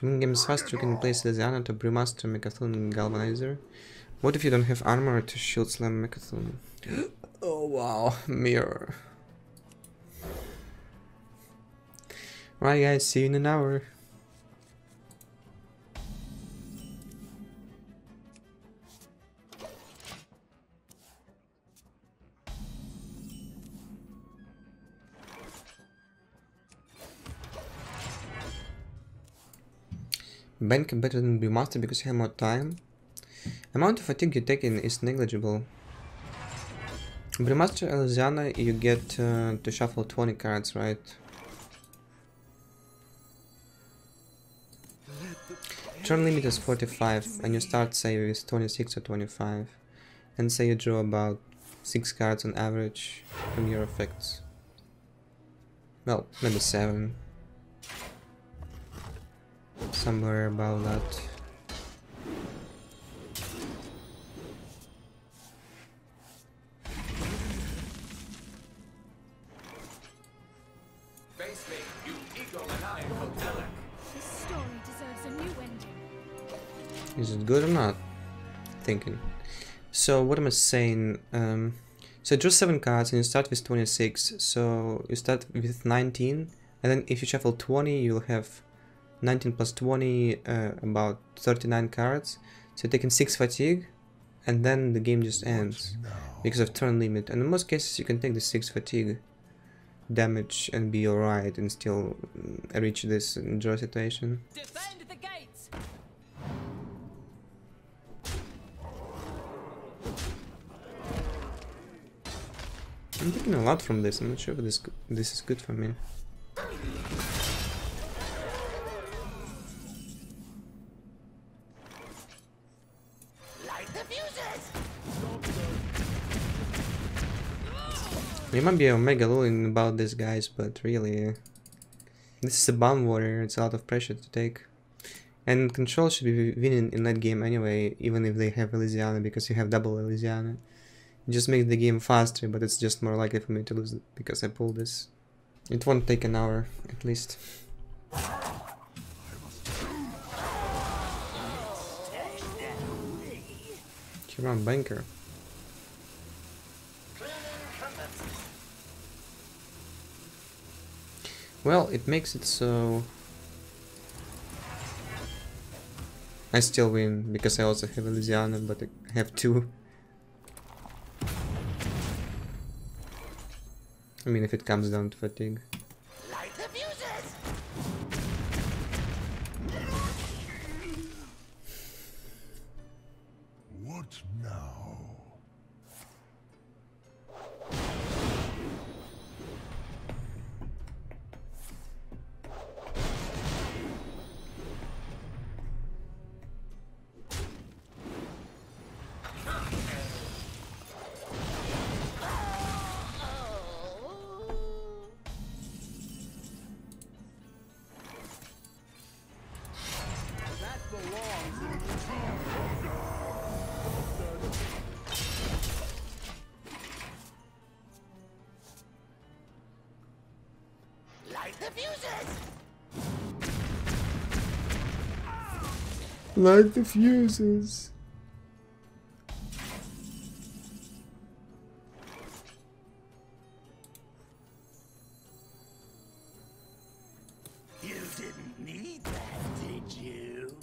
To win games faster, you can place Lisiana to Brewmaster, Mecha'thun, and Galvanizer. What if you don't have armor to shield slam Mecha'thun? oh wow, mirror. Right guys, see you in an hour. Bank better than Brewmaster because you have more time. Amount of fatigue you take in is negligible. Brewmaster Elysiana, you get uh, to shuffle 20 cards, right? Turn limit is 45 and you start say with 26 or 25 and say you draw about 6 cards on average from your effects. Well, maybe 7. Somewhere about that. Face me, you eagle-eyed This story deserves a new ending. Is it good or not? Thinking. So what am I saying? Um, so draw 7 cards and you start with 26. So you start with 19 and then if you shuffle 20 you'll have 19 plus 20 uh, about 39 cards. So you're taking 6 fatigue and then the game just ends because of turn limit. And in most cases you can take the 6 fatigue damage and be alright and still mm, reach this draw situation. Defend the gates! I'm taking a lot from this. I'm not sure if this this is good for me. You might be a mega lulling about this guys, but really this is a bomb warrior, it's a lot of pressure to take. And control should be winning in that game anyway, even if they have Elysiana, because you have double Elysiana. It just makes the game faster, but it's just more likely for me to lose because I pulled this. It won't take an hour, at least. Huron Banker. Well, it makes it so... I still win, because I also have Elysiana, but I have two. I mean, if it comes down to fatigue. Fuses! Light the fuses! You didn't need that, did you?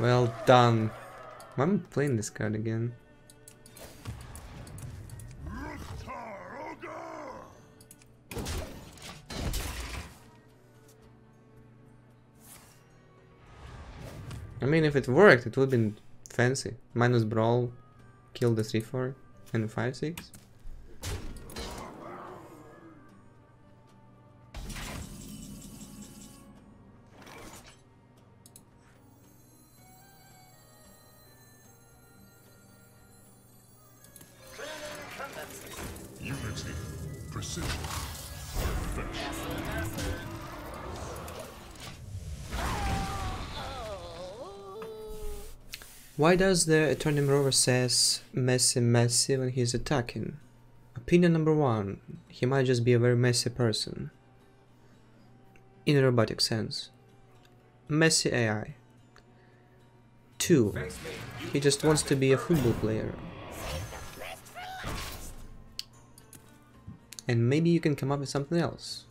Well done. Why am I playing this card again? Mean, if it worked, it would have been fancy. Minus brawl, kill the 3-4 and 5-6. Unity, precision, Why does the Eternium Rover says messy Messi when he's attacking? Opinion number one, he might just be a very messy person. In a robotic sense. Messy AI. Two, he just wants to be a football player. And maybe you can come up with something else.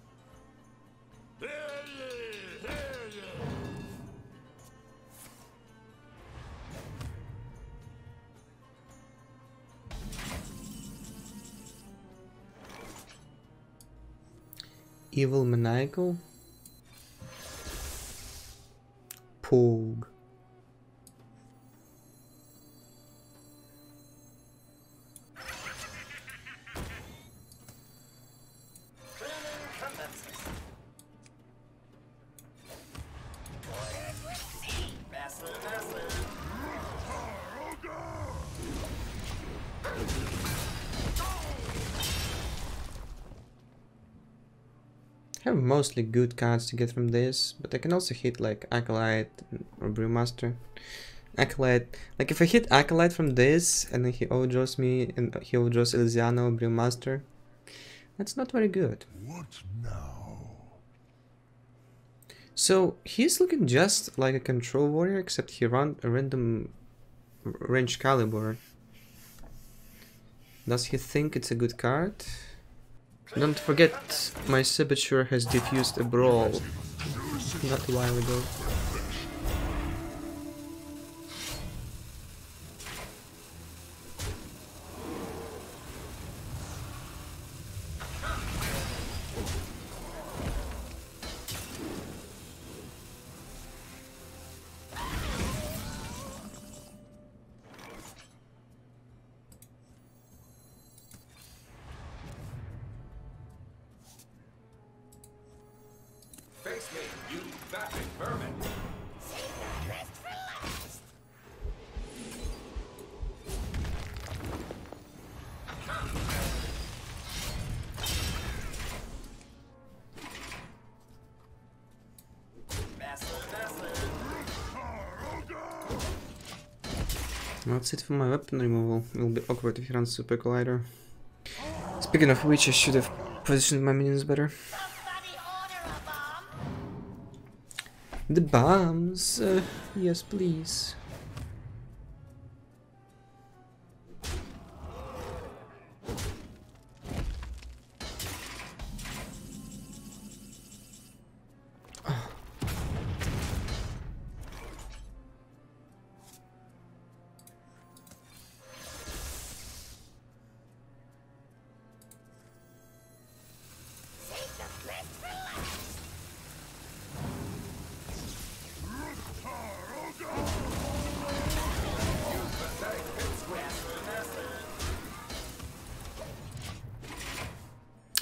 Evil maniacal? Poog. Have mostly good cards to get from this, but I can also hit like Acolyte or Brewmaster. Acolyte, like if I hit Acolyte from this and then he overdraws me and he overdraws Elysiana or Brewmaster, that's not very good. What now? So he's looking just like a control warrior, except he run a random Wrenchcalibur. Does he think it's a good card? Don't forget, my Saboteur has diffused a brawl not a while ago. Face me, you vapid vermin. That's it for my weapon removal. It'll be awkward if he runs Super Collider. Speaking of which, I should have positioned my minions better. The bombs! Uh, yes, please.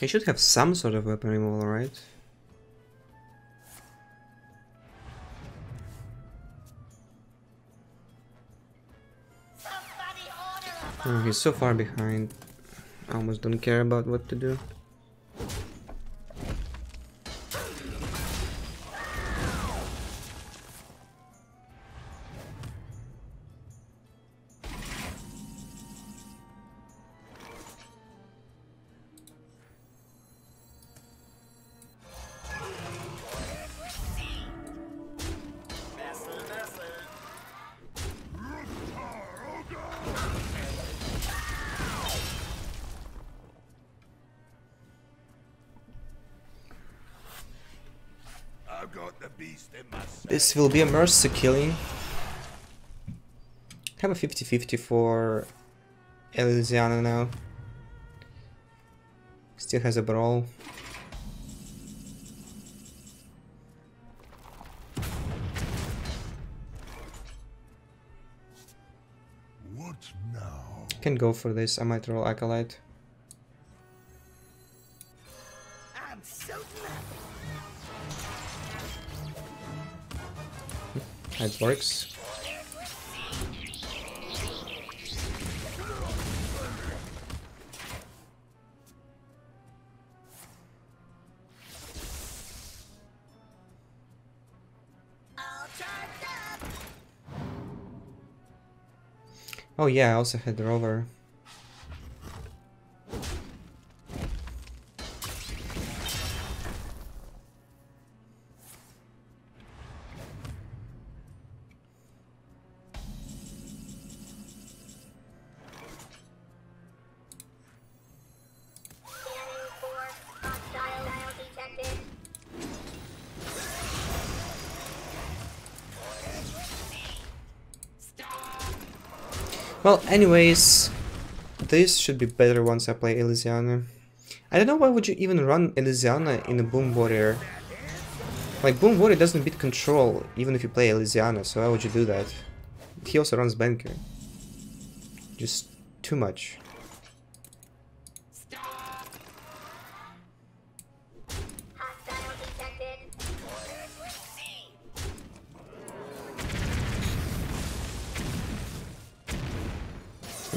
He should have some sort of weapon removal, right? Oh, he's so far behind. I almost don't care about what to do. This will be a mercy killing. Have a 50-50 for Elysiana now. Still has a brawl. What now? Can go for this. I might roll Acolyte. It works. Oh yeah, I also had the rover. Well, anyways, this should be better once I play Elysiana. I don't know why would you even run Elysiana in a Boom Warrior. Like, Boom Warrior doesn't beat Control, even if you play Elysiana, so why would you do that? He also runs Banker. Just too much.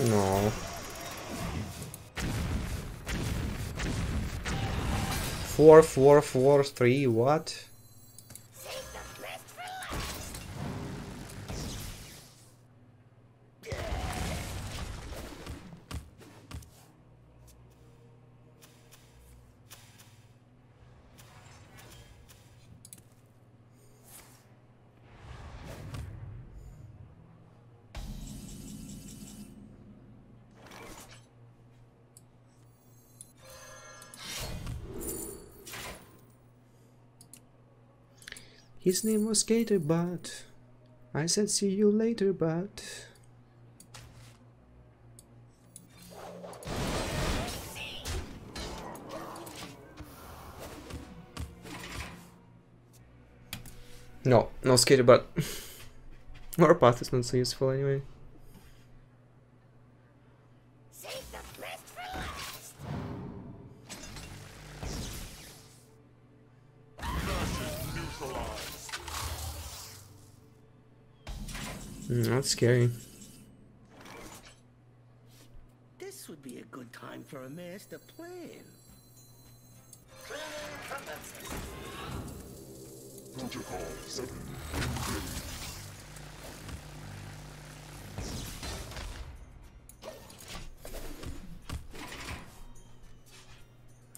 No. Four, four, four, three, what? His name was Gator But I said see you later, but No, no Skater But Warpath is not so useful anyway. Mm, scary. This would be a good time for a master plan. Protocol 7.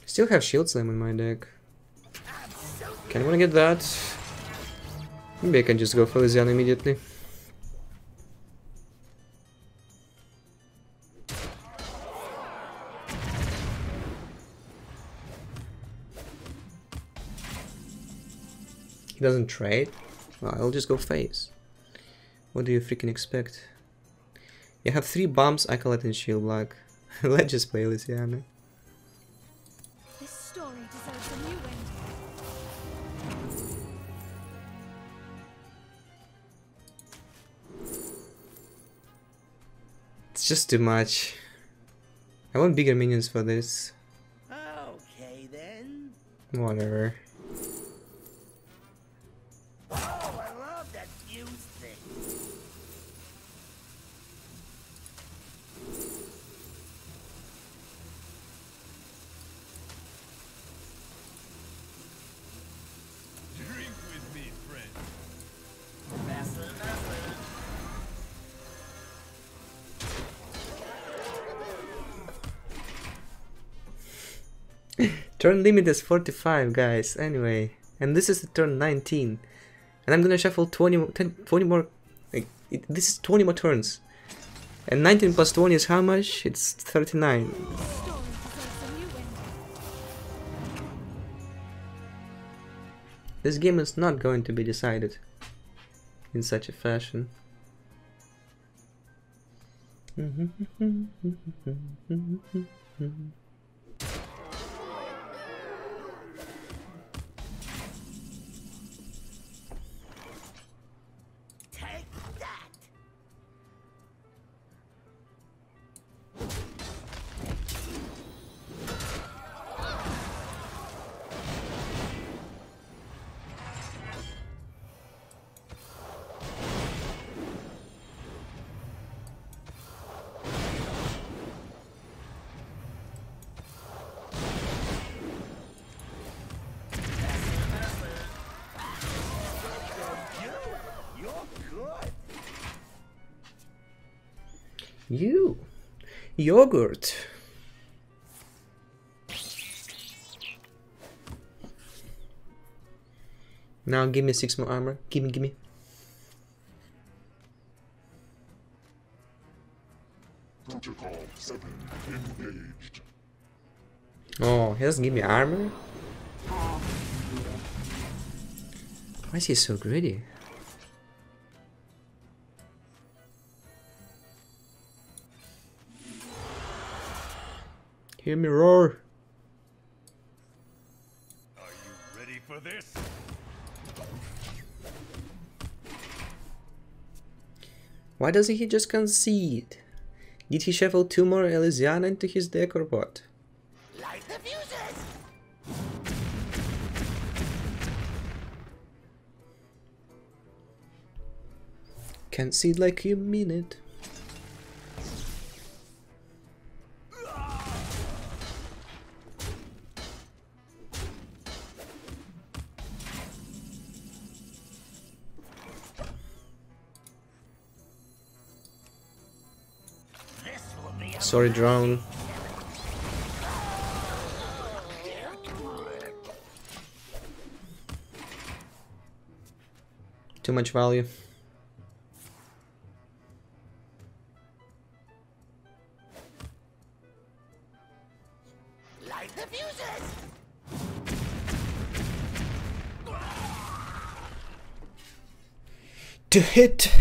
Still have Shield Slam in my deck. Can I wanna get that? Maybe I can just go for Lysiana immediately. Doesn't trade? Well, I'll just go face. What do you freaking expect? You have three bombs, Acolyte and Shield Block. Let's just play Lysiana. This story deserves a new ending. It's just too much. I want bigger minions for this. Okay then. Whatever. Turn limit is 45, guys. Anyway, and this is the turn 19. And I'm gonna shuffle 20, 10, 20 more. Like, it, this is 20 more turns. And 19 plus 20 is how much? It's 39. This game is not going to be decided in such a fashion. You! Yogurt! Now give me six more armor. Gimme. Protocol 7. Engaged. Oh, he doesn't give me armor? Why is he so greedy? Hear me roar. Are you ready for this? Why doesn't he just concede? Did he shuffle two more Elysiana into his deck or what? Light the fuses! Concede like you mean it. Sorry, drone. Too much value. light the fuses! To hit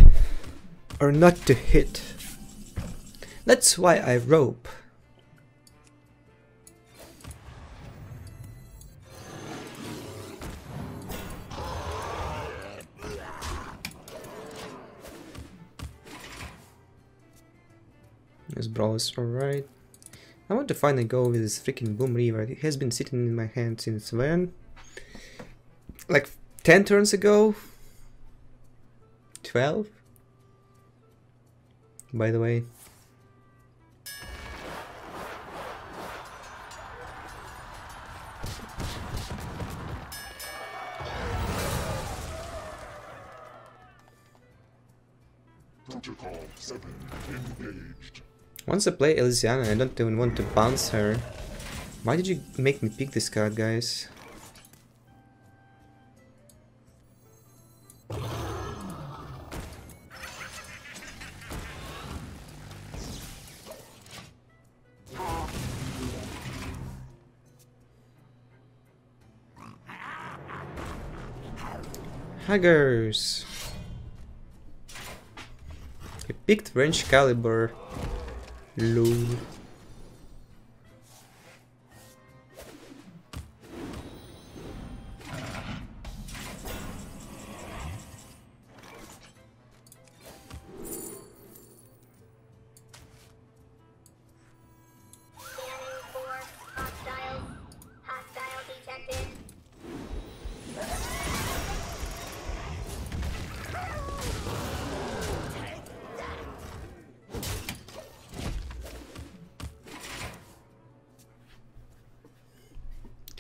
or not to hit. That's why I rope. This brawl is alright. I want to finally go with this freaking Boomreaver. It has been sitting in my hand since when? Like 10 turns ago? 12? By the way. Once I play Elysiana, I don't even want to bounce her. Why did you make me pick this card, guys? Huggers! Picked Wrenchcalibur. Lol.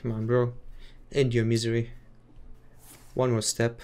Come on, bro. End your misery. One more step.